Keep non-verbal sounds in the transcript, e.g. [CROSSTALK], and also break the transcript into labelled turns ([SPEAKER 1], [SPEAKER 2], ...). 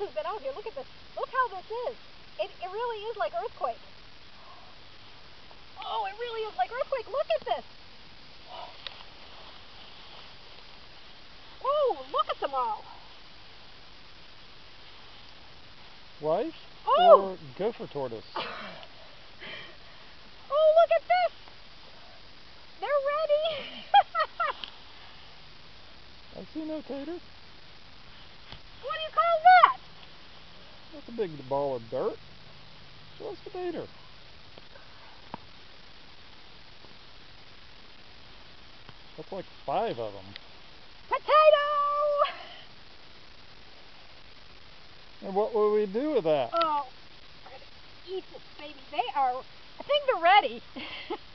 [SPEAKER 1] has been out here. Look at this. Look how this is. It, it really is like earthquake. Oh, it really is like earthquake. Look at this. Oh, look at them all.
[SPEAKER 2] Rice
[SPEAKER 1] Oh!
[SPEAKER 2] or gopher tortoise? [LAUGHS]
[SPEAKER 1] oh, look at this. They're ready. [LAUGHS]
[SPEAKER 2] I see no tater.
[SPEAKER 1] what do you call that?
[SPEAKER 2] That's a big ball of dirt. So what's the tater? That's like five of them.
[SPEAKER 1] Potato!
[SPEAKER 2] And what will we do with that?
[SPEAKER 1] Oh, eat this baby. They are, I think they're ready. [LAUGHS]